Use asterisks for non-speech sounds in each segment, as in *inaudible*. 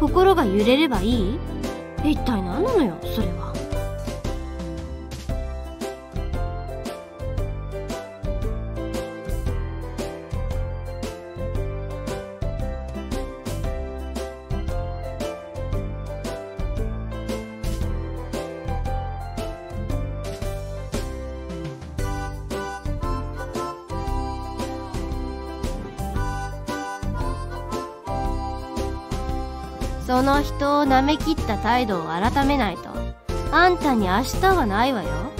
心が揺れればいい？一体何なのよそれは。の人を舐めきった態度を改めないと。あんたに明日はないわよ。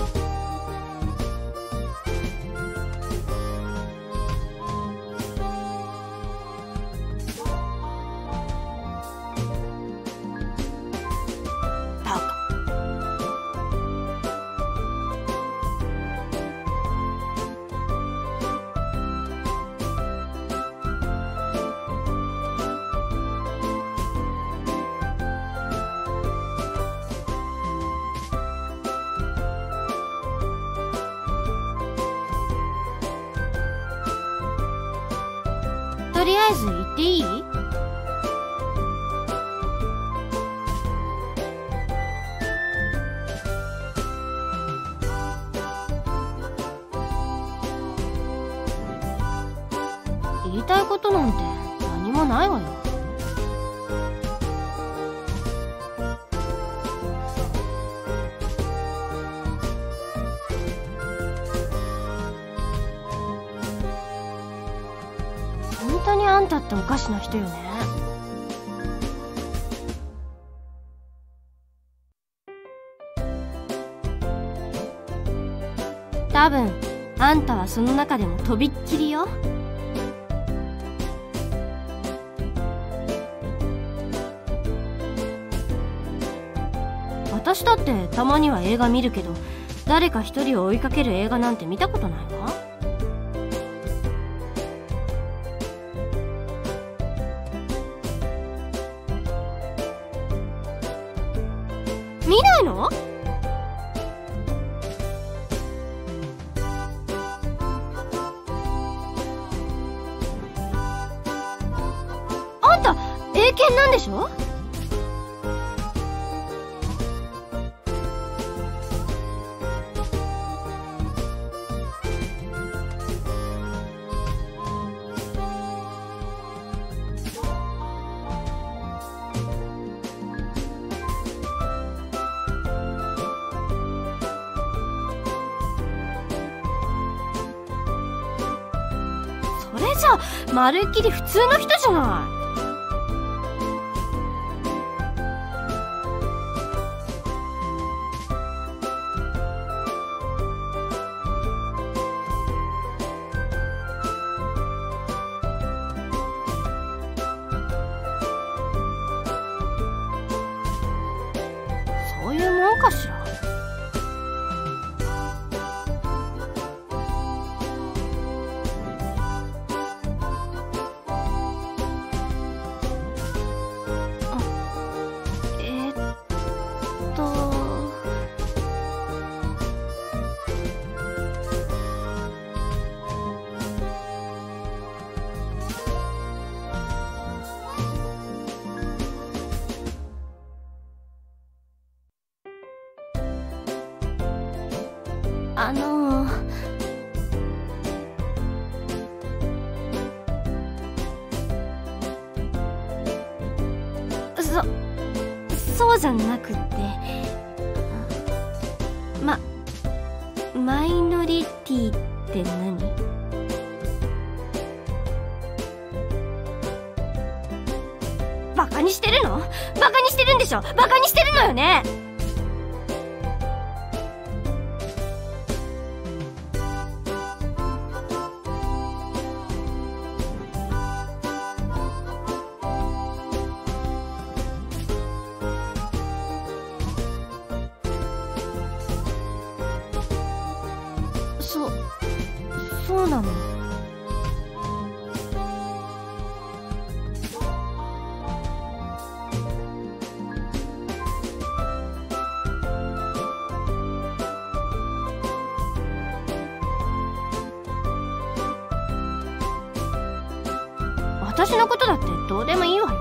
あ当にあんたっておかしな人よね。多分あんたはその中でもとびっきりよ。私だってたまには映画見るけど誰か一人を追いかける映画なんて見たことないわ。英検なんでしょ？それじゃまるっきり普通の人じゃない。そうじゃなくって。まマイノリティって何？バカにしてるの？バカにしてるんでしょ？バカにしてるのよね？私のことだってどうでもいいわよ。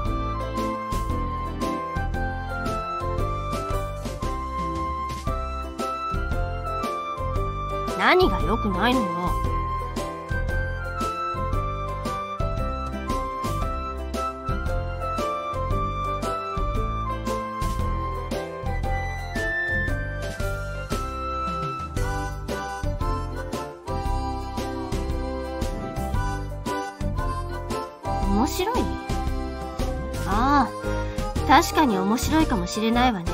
何が良くないのよ。確かに面白いかもしれないわね。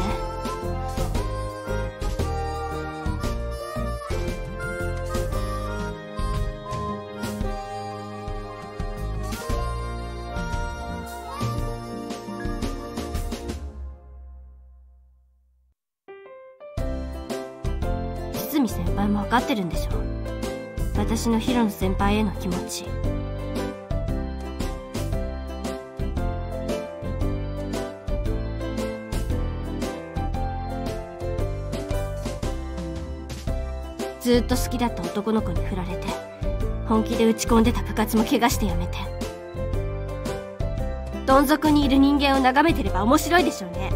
堤先輩も分かってるんでしょ？私のヒロノ先輩への気持ち。ずっと好きだった男の子に振られて本気で打ち込んでた部活も怪我してやめて。どん底にいる人間を眺めてれば面白いでしょうね。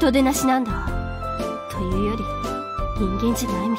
人でなしなんだというより人間じゃないみ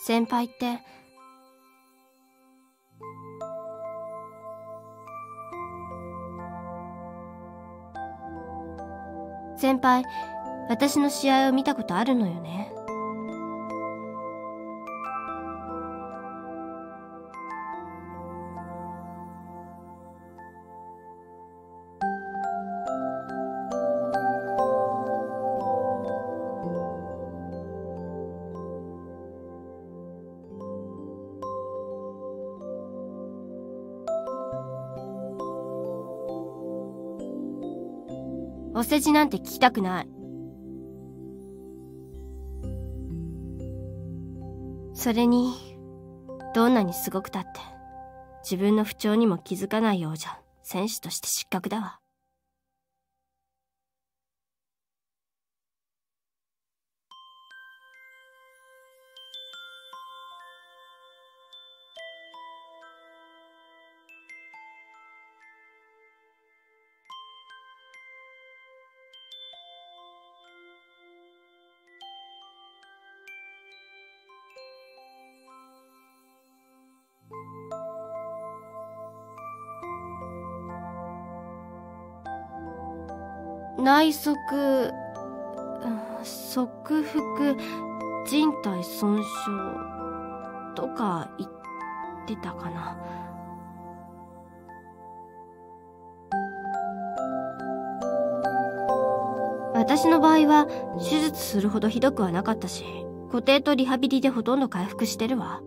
先輩って。先輩私の試合を見たことあるのよね。世辞なんて聞きたくない。それにどんなにすごくたって自分の不調にも気づかないようじゃ選手として失格だわ。内側うん側腹人体損傷とか言ってたかな。私の場合は手術するほどひどくはなかったし固定とリハビリでほとんど回復してるわ。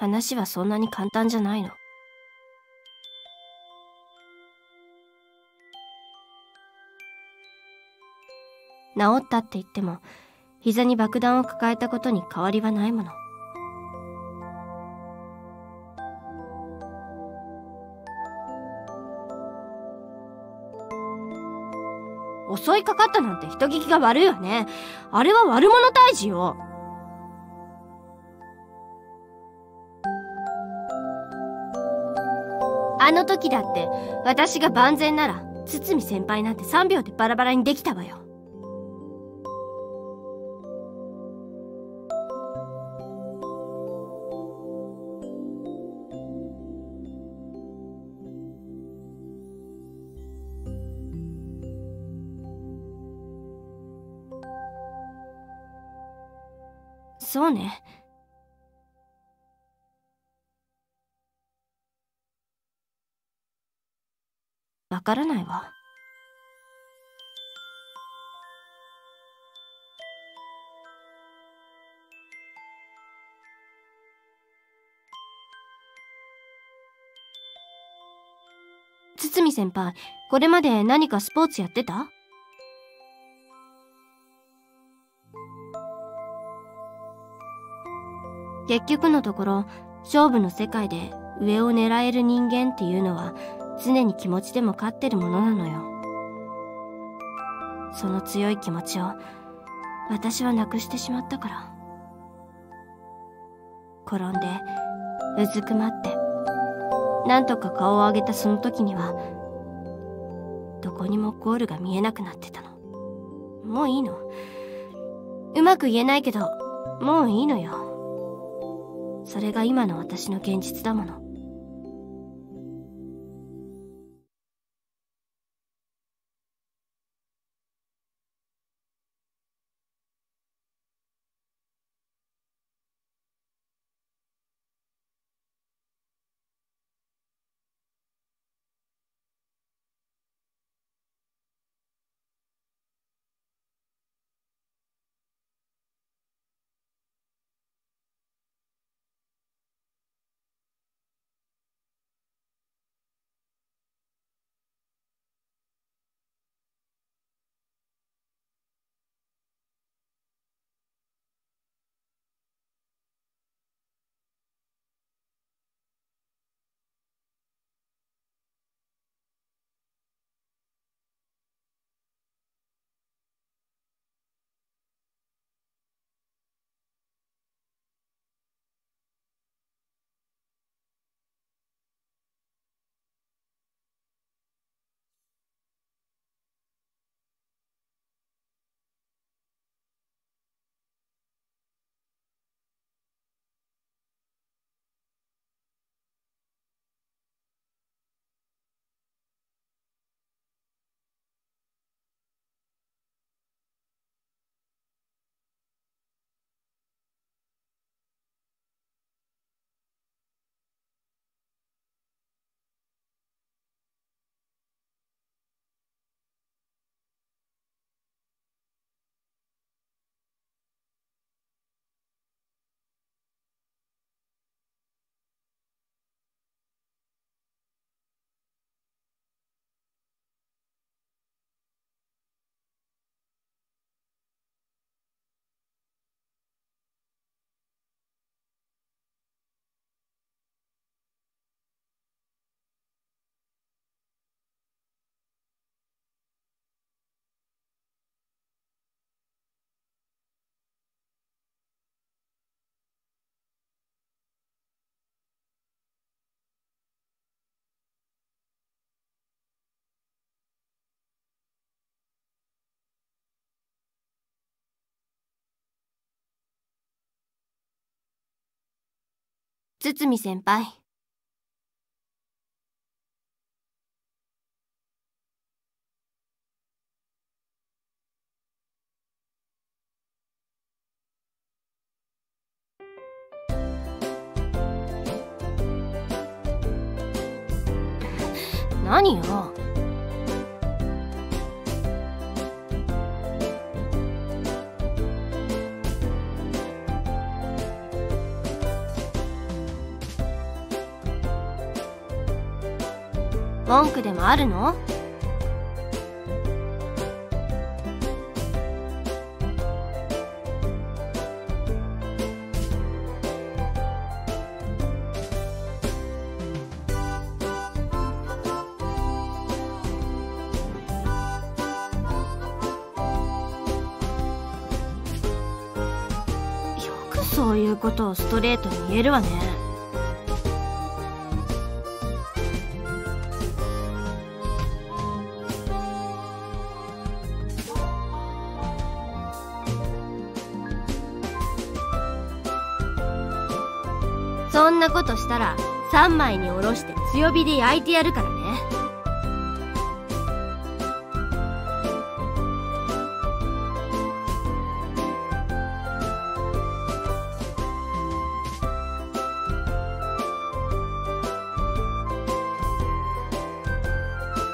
話はそんなに簡単じゃないの。治ったって言っても、膝に爆弾を抱えたことに変わりはないもの。襲いかかったなんて人聞きが悪いわね。あれは悪者退治よ。あの時だって、私が万全なら、堤先輩なんて3秒でバラバラにできたわよ。そうね。わからないわ。堤先輩、これまで何かスポーツやってた？結局のところ、勝負の世界で上を狙える人間っていうのは常に気持ちでも勝ってるものなのよ。その強い気持ちを私はなくしてしまったから。転んで、うずくまって、なんとか顔を上げたその時には、どこにもゴールが見えなくなってたの。もういいの。うまく言えないけど、もういいのよ。それが今の私の現実だもの。堤先輩。何よ。文句でもあるの？よくそういうことをストレートに言えるわね。そんなことしたら3枚におろして強火で焼いてやるからね。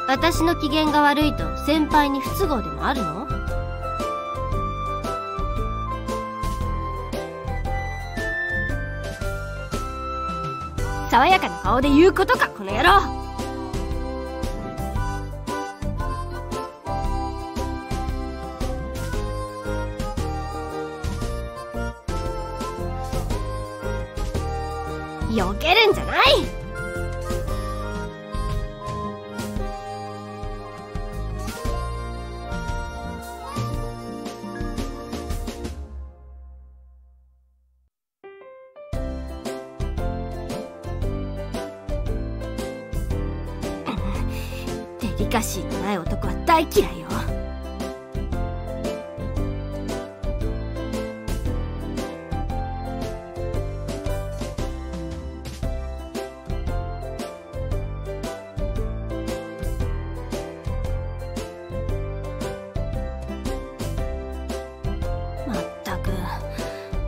私の機嫌が悪いと先輩に不都合でもあるの？爽やかな顔で言うことかこの野郎。避けるんじゃない。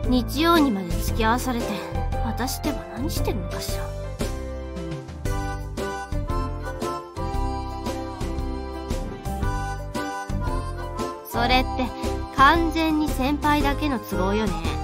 日曜にまで付き合わされて私ってば何してるのかしら？それって完全に先輩だけの都合よね。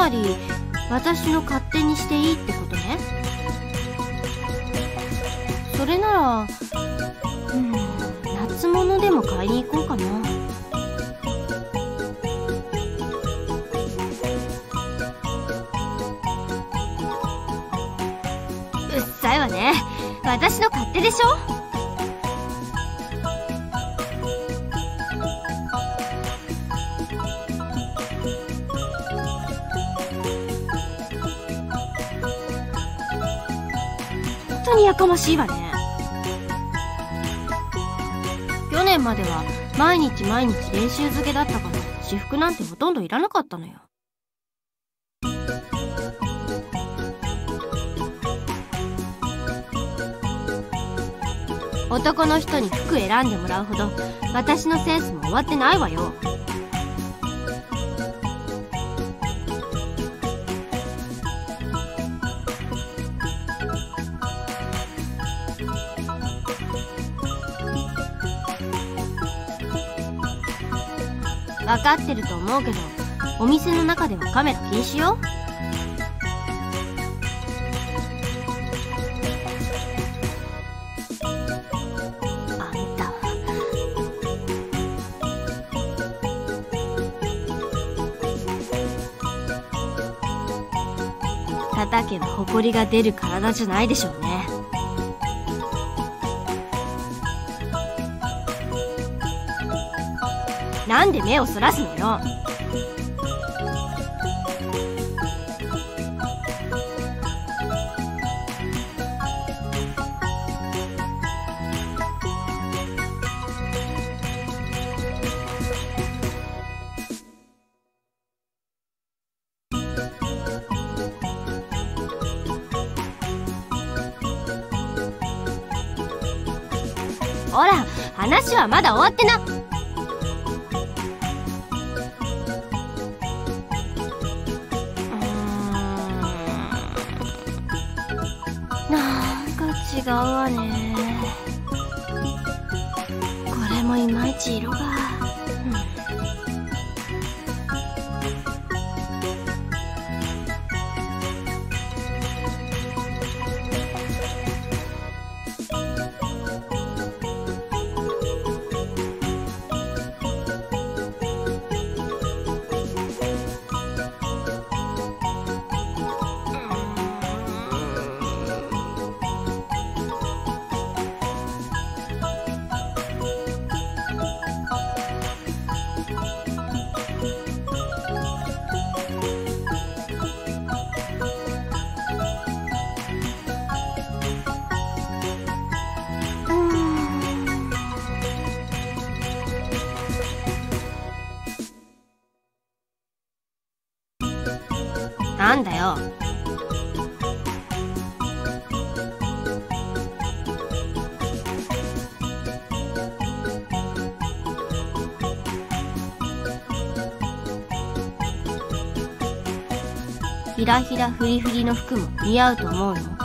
まり私の勝手にしていいってことね？それならうん夏物でも買いに行こうかな。うっさいわね。私の勝手でしょ？当にやかましいわね。去年までは毎日毎日練習漬けだったから私服なんてほとんどいらなかったのよ。男の人に服選んでもらうほど私のセンスも終わってないわよ。分かってると思うけどお店の中ではカメラ禁止よ。あんた叩けば埃が出る体じゃないでしょうね。なんで目をそらすのよ。ほら話はまだ終わってな。違うわねこれもいまいち色が。なんだよ。ひらひらふりふりの服も似合うと思うの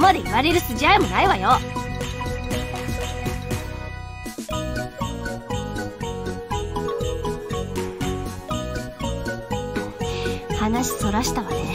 こまで言われる筋合いもないわよ。話そらしたわね。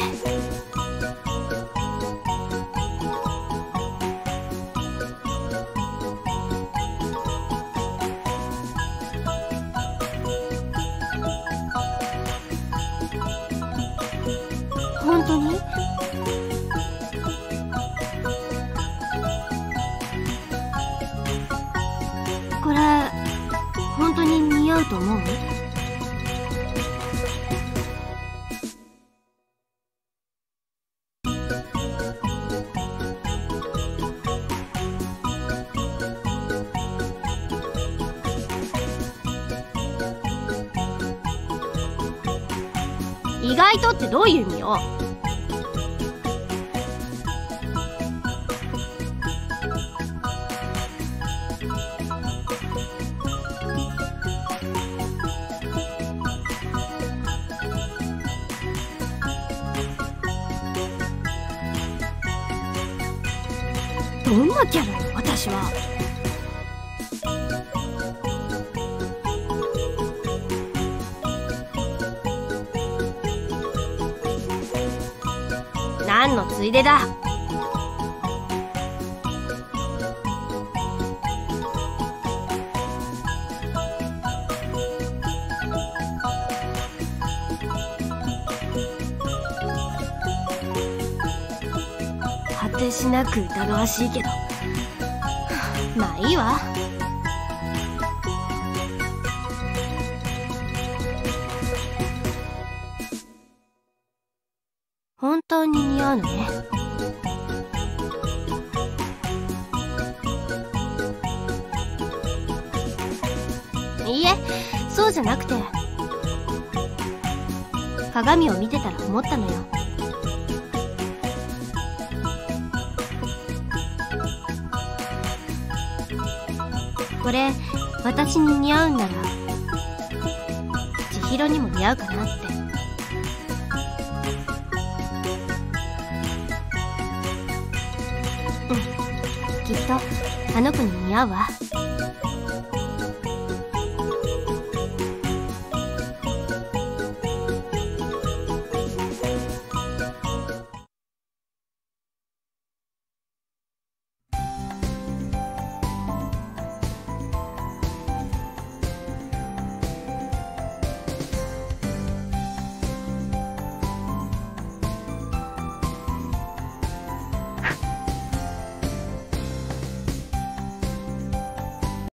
意外とってどういう意味よ？果てしなく疑わしいけど *laughs* まあいいわ。本当に似合うのねじゃなくて。鏡を見てたら思ったのよ。これ私に似合うんなら千尋にも似合うかなって。きっとあの子に似合うわ。